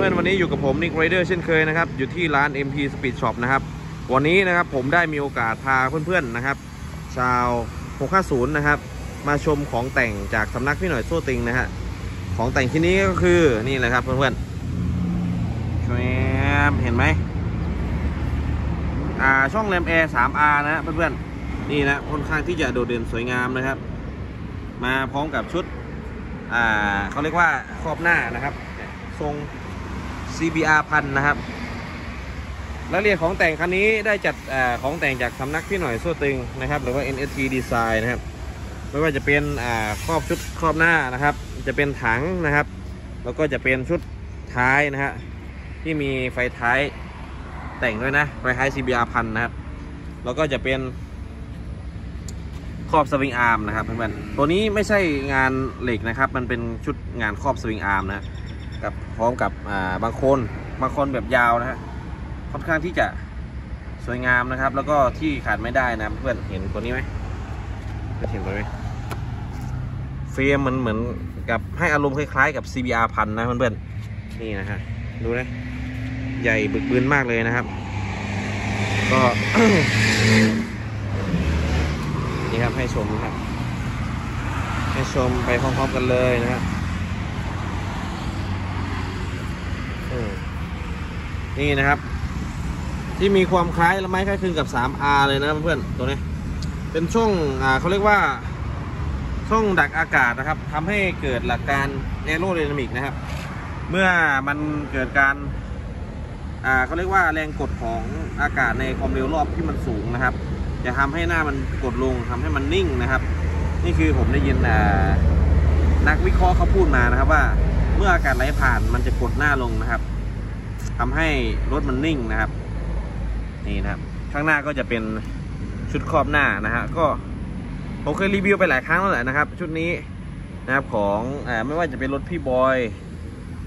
เพื่อนๆวันนี้อยู่กับผมนิกไรเดอร์เช่นเคยนะครับอยู่ที่ร้าน MP Speed Shop นะครับวันนี้นะครับผมได้มีโอกาสพาเพื่อนๆนะครับ ชาว 650 นะครับ มาชมของแต่งจากสำนักพี่หน่อยโซ่ติงนะฮะของแต่งที่นี้ก็คือนี่แหละครับเพื่อนๆช่วยเห็นไหมอ่าช่องแรมแอร์ 3R นะฮะเพื่อนๆนี่นะค่อนข้างที่จะโดดเด่นสวยงามนะครับ มาพร้อมกับชุดอ่าเขาเรียกว่าครอบหน้านะครับทรง CBR พันนะครับรายละเอียดของแต่งคันนี้ได้จัดอของแต่งจากสำนักพี่หน่อยโซ่ตึงนะครับ หรือว่า NST Design นะครับไม่ว่าจะเป็นครอบชุดครอบหน้านะครับ จะเป็นถังนะครับ แล้วก็จะเป็นชุดท้ายนะฮะที่มีไฟท้ายแต่งด้วยนะไฟท้าย CBR พันนะครับ แล้วก็จะเป็นครอบสวิงอาร์มนะครับเพื่อนๆตัวนี้ไม่ใช่งานเหล็กนะครับ มันเป็นชุดงานครอบสวิงอาร์มนะ กับพร้อมกับบางคนบางคนแบบยาวนะฮะค่อนข้างที่จะสวยงามนะครับ แล้วก็ที่ขาดไม่ได้นะเพื่อนเห็นตัวนี้ไหมเพื่อนเห็นตัวนี้ไหมเฟรมมันเหมือนกับให้อารมณ์คล้ายๆกับ CBR พันนะเพื่อนๆนี่นะฮะดูนะใหญ่บึกบืนมากเลยนะครับ ก็นี่ครับให้ชมนะครับให้ชมไปพร้อมๆกันเลยนะครับ อืม นี่นะครับ ที่มีความคล้ายและไม้คล้ายคลึงกับ 3R เลยนะเพื่อนๆตัวนี้ เป็นช่องอ่าเขาเรียกว่า ช่องดักอากาศนะครับทำให้เกิดหลักการแอโรไดนามิกนะครับ เมื่อมันเกิดการอ่าเขาเรียกว่าแรงกดของอากาศในความเร็วรอบที่มันสูงนะครับ จะทำให้หน้ามันกดลงทำให้มันนิ่งนะครับ นี่คือผมได้ยินอ่านักวิเคราะห์เขาพูดมานะครับว่า มื่ออากาศไหลผ่านมันจะกดหน้าลงนะครับทำให้รถมันนิ่งนะครับ นี่นะครับ ข้างหน้าก็จะเป็นชุดครอบหน้านะฮะก็ผมเคยรีวิวไปหลายครั้งแล้วแหละนะครับ ชุดนี้นะครับของอไม่ว่าจะเป็นรถพี่บอย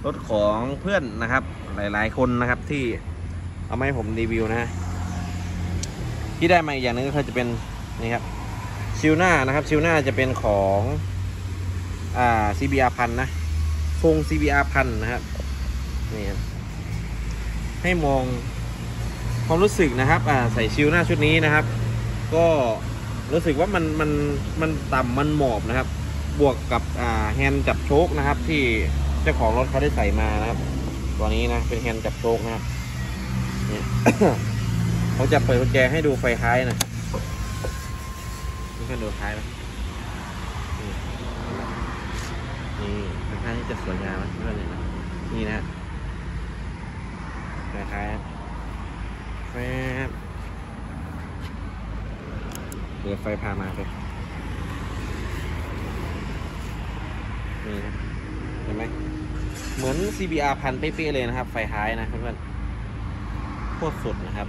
รถของเพื่อนนะครับ หลาย ๆ คนนะครับที่เอามาให้ผมรีวิวนะฮะที่ได้มาอีกอย่างหนึงก็คือจะเป็นนี่ครับชิลหน้านะครับชิลหน้าจะเป็นของอ่า CBR พันนะ ทรง CBR พันนะครับนี่ครับให้มองความรู้สึกนะครับอ่าใส่ชิลหน้าชุดนี้นะครับ ก็รู้สึกว่ามันมันมันต่ำมันหมอบนะครับ บวกกับอ่าแฮนด์จับโชคนะครับ ที่เจ้าของรถเขาได้ใส่มานะครับ ตัวนี้นะเป็นแฮนด์จับโชคนะครับเนี่ยเขาจะเปิดกุญแจให้ดูไฟท้ายนะนี่ก็ดูท้ายนะนี่ นี่ค่อนข้างที่จะสวยงามนะเพื่อนเลยนะนี่นะคล้ายๆแฟบเดี๋ยวไฟพามาเลยนี่นะเห็นไหมเหมือน CBR พันเป๊ะๆเลยนะครับ ไฟท้ายนะเพื่อนๆโคตรสุดนะครับ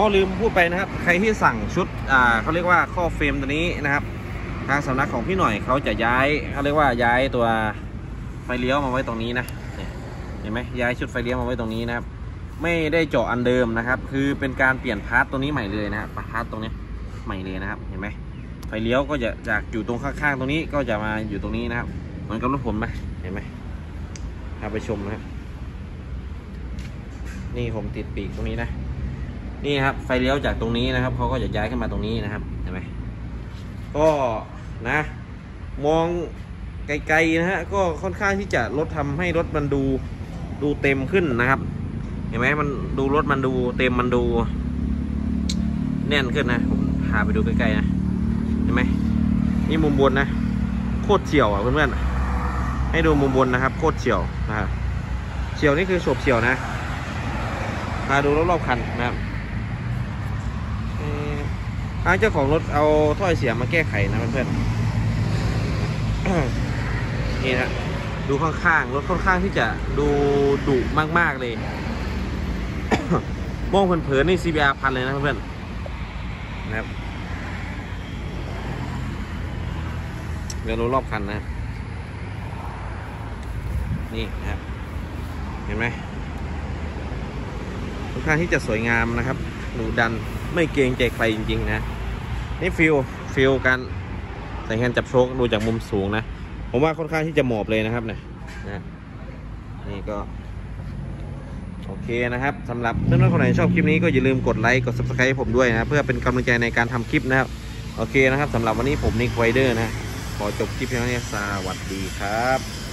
อ๋อลืมพูดไปนะครับ ใครที่สั่งชุดอ่าเขาเรียกว่าครอบเฟรมตัวนี้นะครับ ทางสำนักของพี่หน่อยเขาจะย้ายเขาเรียกว่าย้ายตัวไฟเลี้ยวมาไว้ตรงนี้นะเห็นไหมย้ายชุดไฟเลี้ยวมาไว้ตรงนี้นะครับ ไม่ได้เจาะอันเดิมนะครับ คือเป็นการเปลี่ยน part ตัวนี้ใหม่เลยนะครับ part ตรงนี้ใหม่เลยนะครับ เห็นไหมไฟเลี้ยวก็จะจากอยู่ตรงข้างๆตรงนี้ก็จะมาอยู่ตรงนี้นะครับ เหมือนกับรถผมไหมเห็นไหมพาไปชมนะครับนี่ผมติดปีกตรงนี้นะ นี่ครับไฟเลี้ยวจากตรงนี้นะครับเขาก็จะย้ายขึ้นมาตรงนี้นะครับเห็นไหมก็นะ มองไกลๆนะฮะก็ค่อนข้างที่จะลดทำให้รถมันดูดูเต็มขึ้นนะครับ เห็นไหมมันดูรถมันดูเต็มมันดู แน่นขึ้นนะผมพาไปดูใกล้ๆนะเห็นไหมนี่มุมบนนะ โคตรเฉียวอะเพื่อนๆให้ดูมุมบนนะครับ โคตรเฉียวนะครับเฉียวนี่คือโฉบเฉียวนะมาดูรอบๆคันนะครับ ทางเจ้าของรถเอาถ้อยเสียมาแก้ไขนะเพื่อนๆนี่นะดูข้างๆรถค่อนข้างที่จะดูดุมากๆเลยมองเผินๆนี่ CBR พันเลยนะเพื่อนๆนะครับเดี๋ยวดูรอบคันนะ นี่นะครับ เห็นไหมค่อนข้างที่จะสวยงามนะครับในดุดัน ไม่เกรงใจใครจริง ๆ นะ นี่ feel feel การใส่แฮนด์จับโช้คดูจากมุมสูงนะ ผมว่าค่อนข้างที่จะหมอบเลยนะครับเนี่ยนะนี่ก็ โอเคนะครับสำหรับเพื่อนๆคนไหนชอบคลิปนี้ก็อย่าลืมกดไลค์กด subscribe ผมด้วยนะเพื่อเป็นกำลังใจในการทำคลิปนะครับ โอเคนะครับสำหรับวันนี้ผมนิกไวเดอร์นะขอจบคลิปเพียงเท่านี้สวัสดีครับ